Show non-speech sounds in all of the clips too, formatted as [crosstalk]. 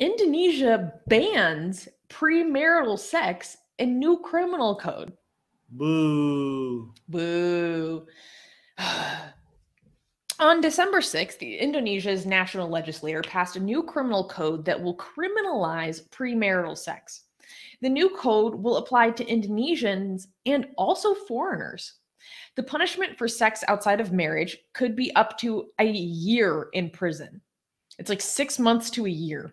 Indonesia bans premarital sex in new criminal code. Boo. Boo. [sighs] On December 6th, Indonesia's national legislature passed a new criminal code that will criminalize premarital sex. The new code will apply to Indonesians and also foreigners. The punishment for sex outside of marriage could be up to a year in prison. It's like six months to a year.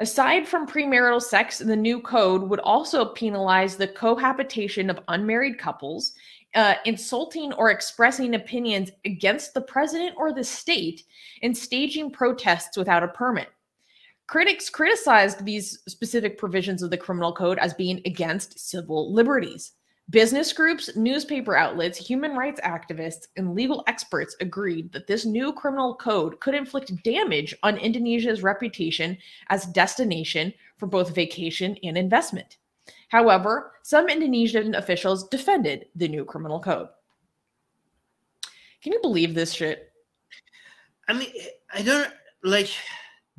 Aside from premarital sex, the new code would also penalize the cohabitation of unmarried couples, uh, insulting or expressing opinions against the president or the state, and staging protests without a permit. Critics criticized these specific provisions of the criminal code as being against civil liberties. Business groups, newspaper outlets, human rights activists, and legal experts agreed that this new criminal code could inflict damage on Indonesia's reputation as a destination for both vacation and investment. However, some Indonesian officials defended the new criminal code. Can you believe this shit? I mean, I don't like.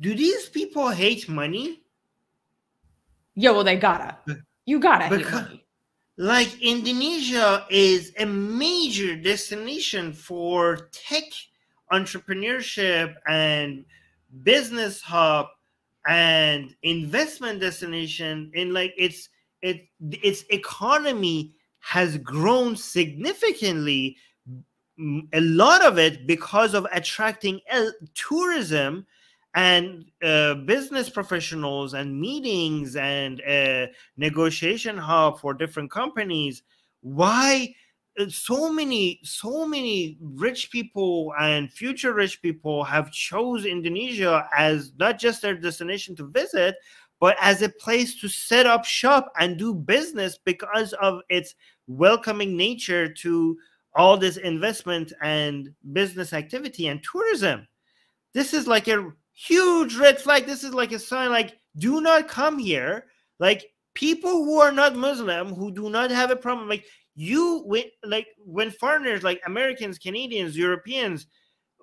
Do these people hate money? Yeah, well, they gotta. You gotta hate Because- money. Like Indonesia is a major destination for tech entrepreneurship and business hub and investment destination. And like it's it its economy has grown significantly a lot of it because of attracting el- tourism and uh, business professionals and meetings and uh, negotiation hub for different companies. Why uh, so many so many rich people and future rich people have chose indonesia as not just their destination to visit but as a place to set up shop and do business because of its welcoming nature to all this investment and business activity and tourism. This is like a huge red flag. This is like a sign like do not come here. Like people who are not muslim who do not have a problem like you when like when foreigners like americans canadians europeans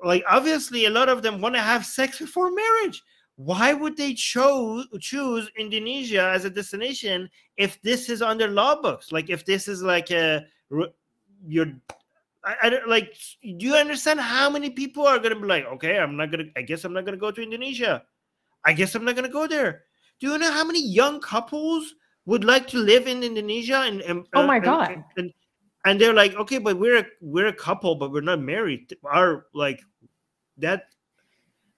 like obviously a lot of them want to have sex before marriage. Why would they choose choose indonesia as a destination if this is their law books? Like if this is like a r- your I, I don't like do you understand how many people are gonna be like okay i'm not gonna i guess i'm not gonna go to indonesia. I guess i'm not gonna go there. Do you know how many young couples would like to live in indonesia and, and Oh uh, my and- God. and, and, and they're like okay but we're a, we're a couple but we're not married. Our like that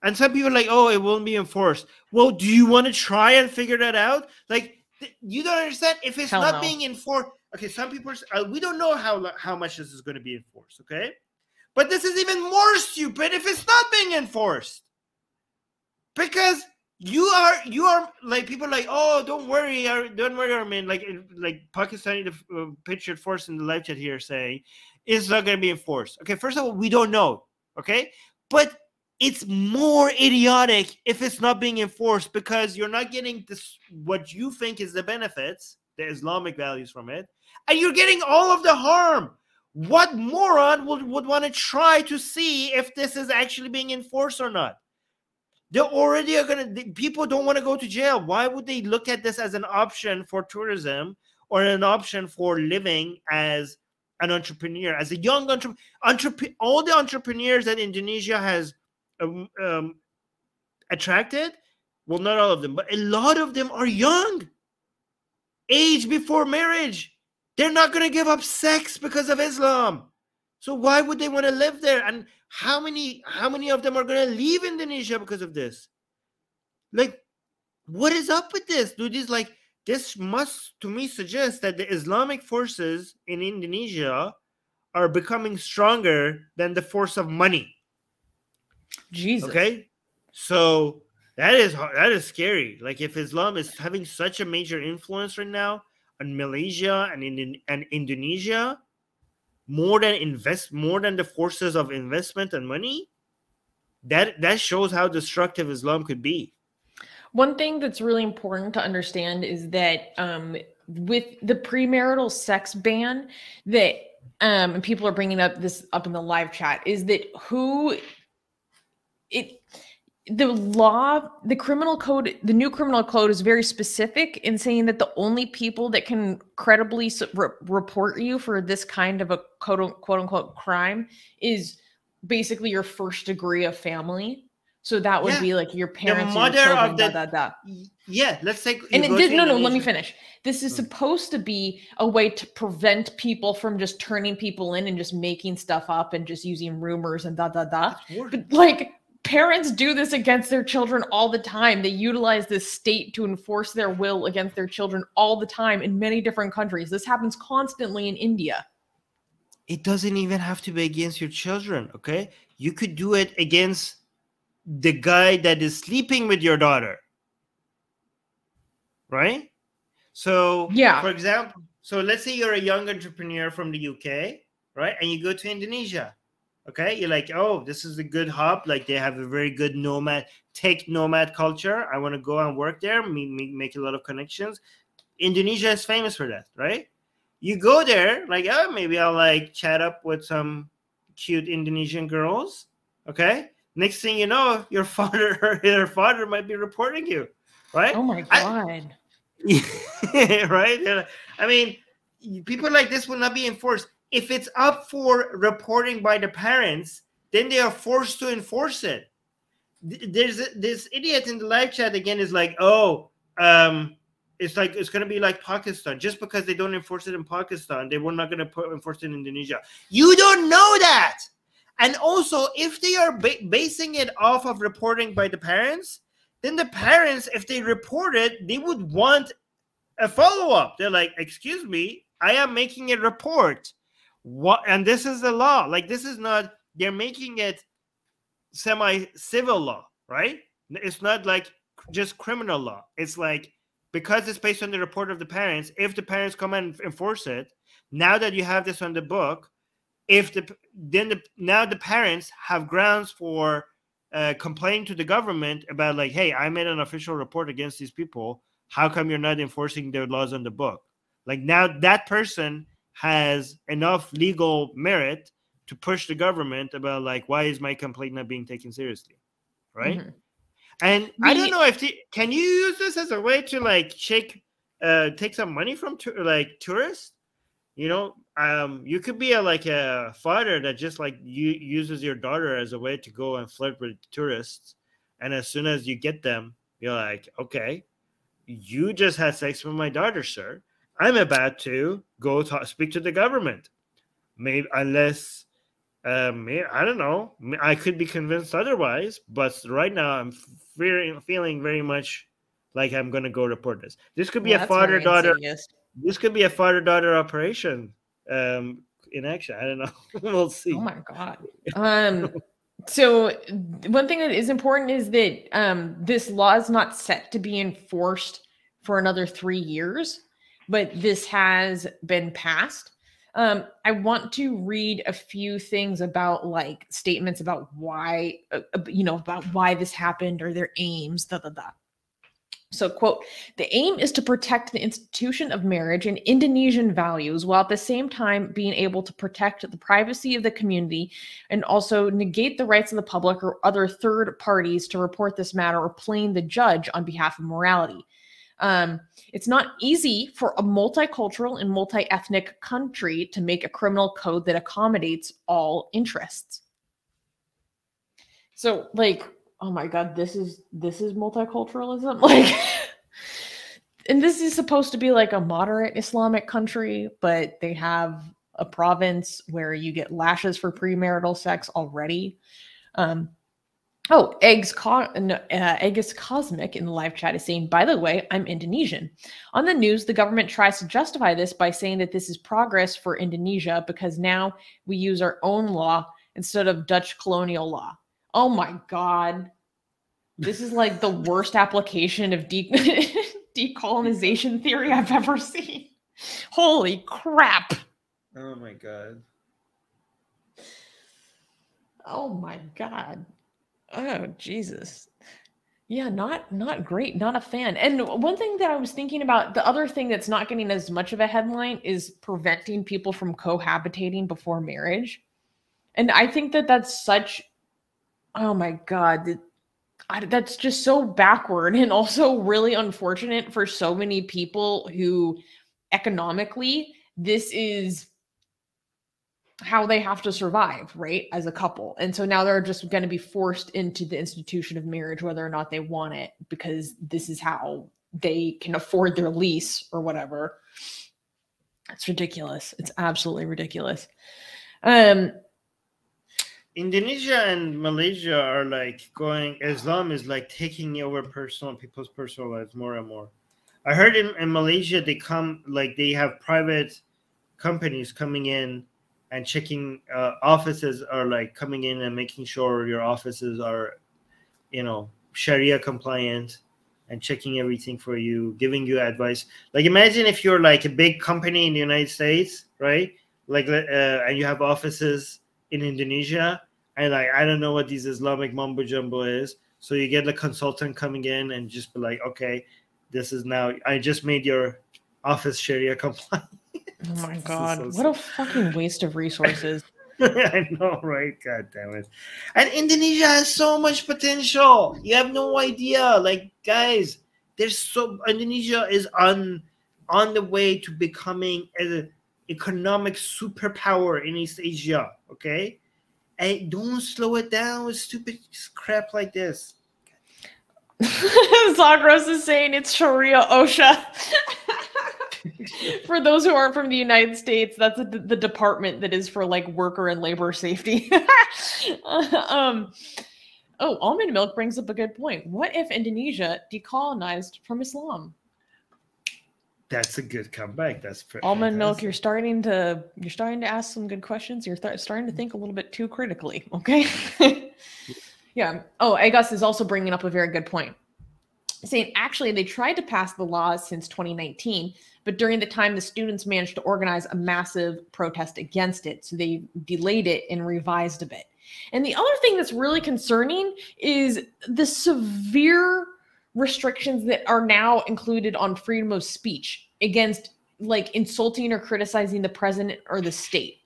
and some people are like oh it won't be enforced. Well do you want to try and figure that out? Like you don't understand if it's Hell not no. being enforced okay some people are, uh, we don't know how how much this is going to be enforced okay? But this is even more stupid if it's not being enforced. Because you are you are like people are like oh don't worry don't worry Armin. Like uh, like Pakistani uh, pictured force in the live chat here saying it's not going to be enforced. Okay first of all we don't know okay? But it's more idiotic if it's not being enforced because you're not getting this what you think is the benefits the islamic values from it and you're getting all of the harm. What moron would, would want to try to see if this is actually being enforced or not? They already are gonna the people don't want to go to jail. Why would they look at this as an option for tourism or an option for living as an entrepreneur as a young entrepreneur entrep- all the entrepreneurs that indonesia has um, um, attracted? Well not all of them but a lot of them are young age before marriage. They're not going to give up sex because of islam. So why would they want to live there? And how many how many of them are going to leave indonesia because of this? Like what is up with this? Dude is like this must to me suggest that the islamic forces in indonesia are becoming stronger than the force of money. Jesus. Okay, so that is that is scary. Like if Islam is having such a major influence right now on Malaysia and in and Indonesia, more than invest more than the forces of investment and money, that that shows how destructive Islam could be. One thing that's really important to understand is that um, with the premarital sex ban, that um, and people are bringing up this up in the live chat, is that who it the law, the criminal code, the new criminal code is very specific in saying that the only people that can credibly re- report you for this kind of a quote, quote unquote crime is basically your first degree of family. So that would yeah. be like your parents, the mother your children, of the, da, da, da. yeah. Let's say, and it did, no, no. Let me finish. This is hmm. supposed to be a way to prevent people from just turning people in and just making stuff up and just using rumors and da da da. But like parents do this against their children all the time. They utilize this state to enforce their will against their children all the time in many different countries. This happens constantly in India. It doesn't even have to be against your children, okay? You could do it against the guy that is sleeping with your daughter. Right? So, yeah. For example, so let's say you're a young entrepreneur from the UK, right? And you go to Indonesia Okay, you're like, oh, this is a good hub. Like they have a very good nomad, tech nomad culture. I want to go and work there, make, make a lot of connections. Indonesia is famous for that, right? You go there, like, oh, maybe I'll like chat up with some cute Indonesian girls. Okay. Next thing you know, your [laughs] father or your father might be reporting you, right? Oh my god. I, [laughs] right? I mean, people like this will not be enforced if it's up for reporting by the parents, then they are forced to enforce it. There's a, this idiot in the live chat again is like, oh, um, it's like it's going to be like Pakistan. Just because they don't enforce it in Pakistan, they were not going to enforce it in Indonesia. You don't know that. And also, if they are ba basing it off of reporting by the parents, then the parents, if they report it, they would want a follow up. They're like, excuse me, I am making a report what and this is the law like this is not they're making it semi civil law right? It's not like just criminal law. It's like because it's based on the report of the parents if the parents come and enforce it now that you have this on the book if the then the now the parents have grounds for uh, complaining to the government about like hey i made an official report against these people. How come you're not enforcing their laws on the book? Like now that person has enough legal merit to push the government about like why is my complaint not being taken seriously right? Mm-hmm. and the, i don't know if the, can you use this as a way to like shake uh take some money from to, like tourists? You know um you could be a like a father that just like you uses your daughter as a way to go and flirt with tourists. And as soon as you get them you're like okay you just had sex with my daughter sir I'm about to go talk, speak to the government. Maybe unless um, I don't know. I could be convinced otherwise, but right now I'm feeling feeling very much like I'm going to go report this. This could be well, a father daughter. This could be a father daughter operation um, in action. I don't know. [laughs] we'll see. Oh my god. Um. so one thing that is important is that um, this law is not set to be enforced for another three years but this has been passed. Um, I want to read a few things about like statements about why, uh, uh, you know, about why this happened or their aims, da da da. So, quote, the aim is to protect the institution of marriage and Indonesian values while at the same time being able to protect the privacy of the community and also negate the rights of the public or other third parties to report this matter or plain the judge on behalf of morality. Um, it's not easy for a multicultural and multi-ethnic country to make a criminal code that accommodates all interests. So, like, oh my god, this is this is multiculturalism, [laughs] like. and this is supposed to be like a moderate Islamic country, but they have a province where you get lashes for premarital sex already. Um, Oh, Eggs, Co- uh, Eggs Cosmic in the live chat is saying, by the way, I'm Indonesian. On the news, the government tries to justify this by saying that this is progress for Indonesia because now we use our own law instead of Dutch colonial law. Oh my God. This is like the worst application of de- [laughs] decolonization theory I've ever seen. Holy crap. Oh my God. Oh my God. Oh, Jesus. Yeah, not not great, not a fan. And one thing that I was thinking about, the other thing that's not getting as much of a headline is preventing people from cohabitating before marriage. And I think that that's such oh my god, I, that's just so backward and also really unfortunate for so many people who economically this is how they have to survive, right? As a couple. And so now they're just going to be forced into the institution of marriage, whether or not they want it, because this is how they can afford their lease or whatever. It's ridiculous. It's absolutely ridiculous. Um, Indonesia and Malaysia are like going, Islam is like taking over personal people's personal lives more and more. I heard in, in Malaysia, they come like they have private companies coming in and checking uh, offices are like coming in and making sure your offices are you know sharia compliant and checking everything for you giving you advice. Like imagine if you're like a big company in the united states right? Like uh, and you have offices in indonesia and like i don't know what these islamic mumbo jumbo is. So you get a consultant coming in and just be like okay this is now i just made your office sharia compliant [laughs] Oh my god, so what a fucking waste of resources. [laughs] I know, right? God damn it. And Indonesia has so much potential. You have no idea. Like, guys, there's so Indonesia is on on the way to becoming an economic superpower in East Asia. Okay. And don't slow it down with stupid crap like this. [laughs] Zagros is saying it's Sharia OSHA. [laughs] [laughs] for those who aren't from the United States, that's a, the department that is for like worker and labor safety. [laughs] um, oh, almond milk brings up a good point. What if Indonesia decolonized from Islam? That's a good comeback. That's pretty almond milk. You're starting to you're starting to ask some good questions. You're th- starting to think a little bit too critically. Okay. [laughs] yeah. Oh, Agus is also bringing up a very good point saying actually they tried to pass the laws since 2019 but during the time the students managed to organize a massive protest against it so they delayed it and revised a bit. And the other thing that's really concerning is the severe restrictions that are now included on freedom of speech against like insulting or criticizing the president or the state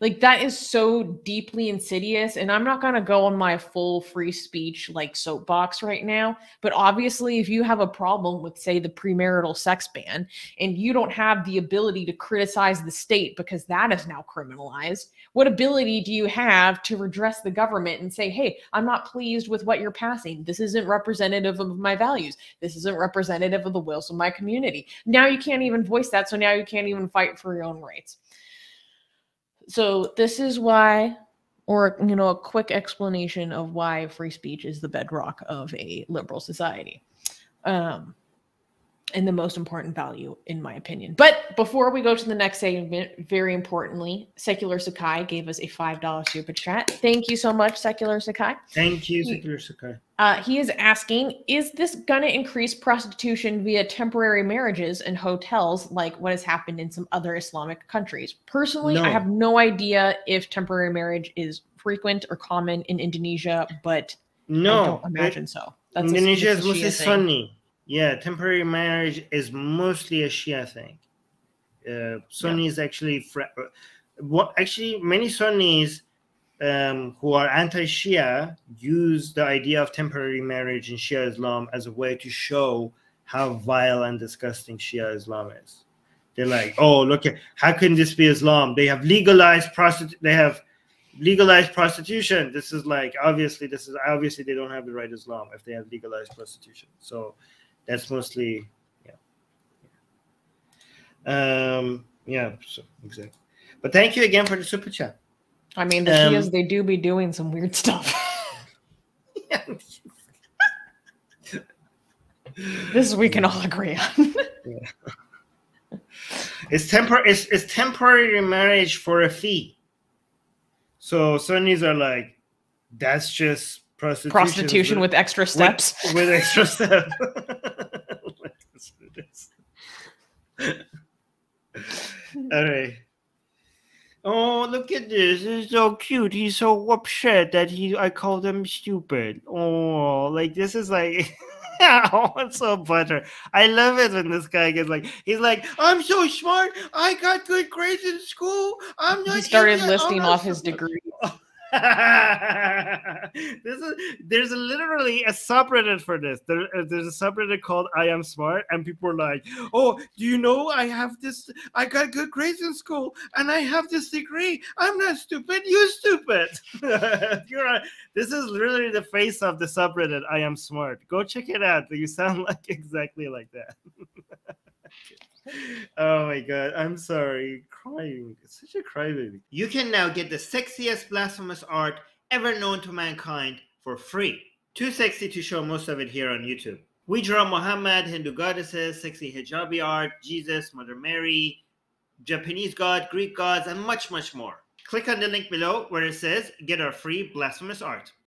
like that is so deeply insidious and i'm not going to go on my full free speech like soapbox right now but obviously if you have a problem with say the premarital sex ban and you don't have the ability to criticize the state because that is now criminalized what ability do you have to redress the government and say hey i'm not pleased with what you're passing. This isn't representative of my values. This isn't representative of the wills of my community. Now you can't even voice that so now you can't even fight for your own rights so this is why or you know a quick explanation of why free speech is the bedrock of a liberal society. Um and the most important value in my opinion but before we go to the next segment very importantly secular sakai gave us a five dollar super chat thank you so much secular sakai thank you secular sakai uh, he is asking Is this going to increase prostitution via temporary marriages and hotels like what has happened in some other Islamic countries? Personally, no. I have no idea if temporary marriage is frequent or common in Indonesia, but no, I don't imagine it, so. That's Indonesia a, is mostly Sunni. Yeah, temporary marriage is mostly a Shia thing. Uh, Sunnis yeah. actually, what actually many Sunnis um, who are anti-Shia use the idea of temporary marriage in Shia Islam as a way to show how vile and disgusting Shia Islam is. They're like, oh, look at how can this be Islam? They have legalized prostitution. They have legalized prostitution. This is like obviously this is obviously they don't have the right Islam if they have legalized prostitution. So that's mostly yeah. Um, yeah, so exactly. But thank you again for the super chat. I mean, the um, Shias, they do be doing some weird stuff. [laughs] this we can all agree on. yeah. It's tempor it's, it's temporary marriage for a fee. So Sunnis are like, that's just prostitution. Prostitution with, with extra steps. With, with extra [laughs] steps. All right. Oh, look at this. It's so cute. He's so upset that he I called him stupid. Oh, like this is like [laughs] oh, it's so butter. I love it when this guy gets like he's like, I'm so smart. I got good grades in school. I'm not he started listing off his degree. [laughs] this is there's literally a subreddit for this. There, uh, there's a subreddit called "I Am Smart," and people are like, "Oh, do you know I have this? I got good grades in school, and I have this degree. I'm not stupid. You're stupid. [laughs] You're a, this is literally the face of the subreddit. I am smart. Go check it out. You sound [laughs] like exactly like that. Oh my god, I'm sorry. Crying. It's such a crybaby. You can now get the sexiest blasphemous art ever known to mankind for free. Too sexy to show most of it here on YouTube. We draw Muhammad, Hindu goddesses, sexy hijabi art, Jesus, Mother Mary, Japanese god, Greek gods, and much, much more. Click on the link below where it says get our free blasphemous art.